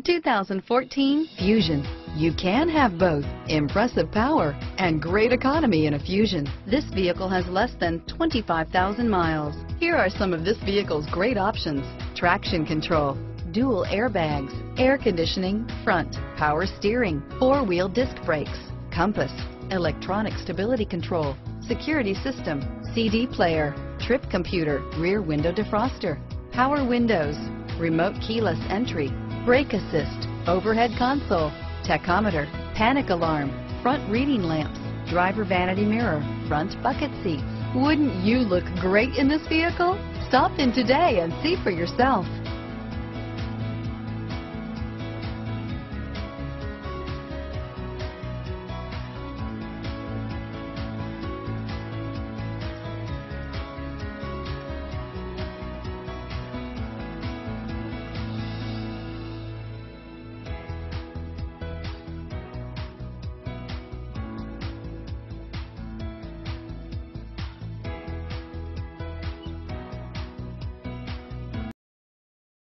2014 Fusion. You can have both impressive power and great economy in a Fusion. This vehicle has less than 25,000 miles. Here are some of this vehicle's great options. Traction control, dual airbags, air conditioning, front, power steering, four-wheel disc brakes, compass, electronic stability control, security system, CD player, trip computer, rear window defroster, power windows, remote keyless entry, brake assist, overhead console, tachometer, panic alarm, front reading lamps, driver vanity mirror, front bucket seats. Wouldn't you look great in this vehicle? Stop in today and see for yourself.